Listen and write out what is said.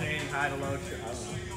Saying hi to Loach. I don't know.